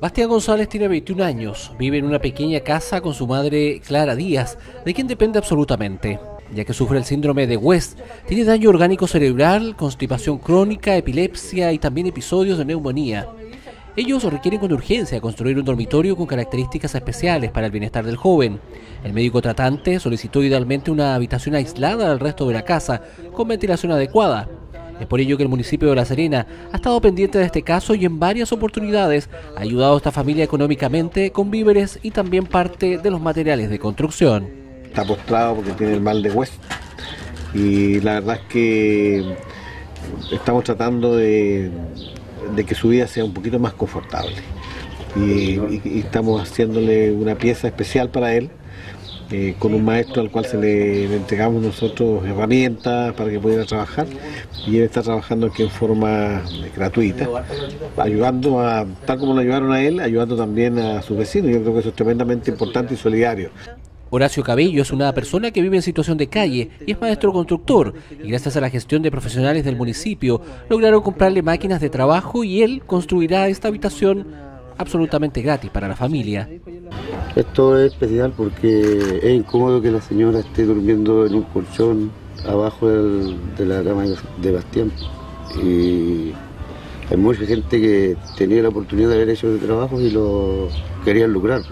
Bastián González tiene 21 años, vive en una pequeña casa con su madre Clara Díaz, de quien depende absolutamente, ya que sufre el síndrome de West, tiene daño orgánico cerebral, constipación crónica, epilepsia y también episodios de neumonía. Ellos requieren con urgencia construir un dormitorio con características especiales para el bienestar del joven. El médico tratante solicitó idealmente una habitación aislada del resto de la casa, con ventilación adecuada, es por ello que el municipio de La Serena ha estado pendiente de este caso y en varias oportunidades ha ayudado a esta familia económicamente con víveres y también parte de los materiales de construcción. Está postrado porque tiene el mal de hueso y la verdad es que estamos tratando de, que su vida sea un poquito más confortable y estamos haciéndole una pieza especial para él eh, con un maestro al cual se le, entregamos nosotros herramientas para que pudiera trabajar y él está trabajando aquí en forma gratuita, ayudando a, tal como lo ayudaron a él, ayudando también a sus vecinos. Yo creo que eso es tremendamente importante y solidario. Horacio Cabello es una persona que vive en situación de calle y es maestro constructor y gracias a la gestión de profesionales del municipio lograron comprarle máquinas de trabajo y él construirá esta habitación absolutamente gratis para la familia. Esto es especial porque es incómodo que la señora esté durmiendo en un colchón abajo de la cama de Bastián. Y hay mucha gente que tenía la oportunidad de haber hecho el trabajo y lo querían lucrar,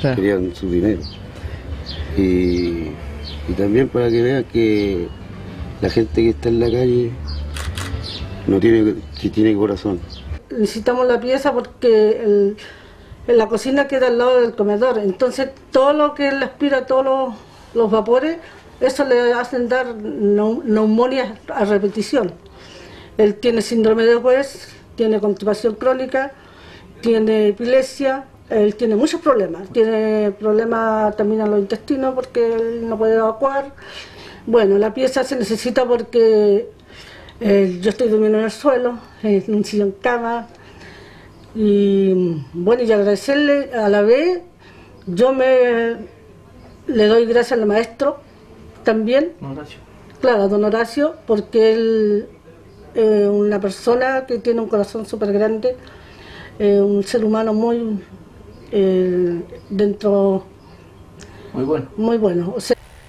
querían su dinero. Y, también para que vean que la gente que está en la calle no tiene, que tiene corazón necesitamos la pieza porque la cocina queda al lado del comedor, entonces todo lo que le aspira, todos los, vapores, eso le hacen dar neumonía a repetición. Él tiene síndrome de West, tiene constipación crónica, tiene epilepsia, él tiene muchos problemas, tiene problemas también en los intestinos porque él no puede evacuar. Bueno, la pieza se necesita porque eh, yo estoy durmiendo en el suelo, en un sillón cama. Y bueno, y agradecerle a la vez, yo me le doy gracias al maestro también. Horacio. Claro, a don Horacio, porque él es una persona que tiene un corazón súper grande, un ser humano muy eh, dentro. Muy bueno. Muy bueno.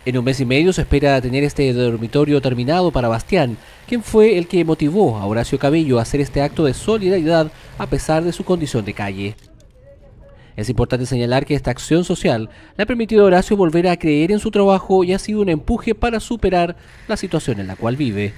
En un mes y medio se espera tener este dormitorio terminado para Bastián, quien fue el que motivó a Horacio Cabello a hacer este acto de solidaridad a pesar de su condición de calle. Es importante señalar que esta acción social le ha permitido a Horacio volver a creer en su trabajo y ha sido un empuje para superar la situación en la cual vive.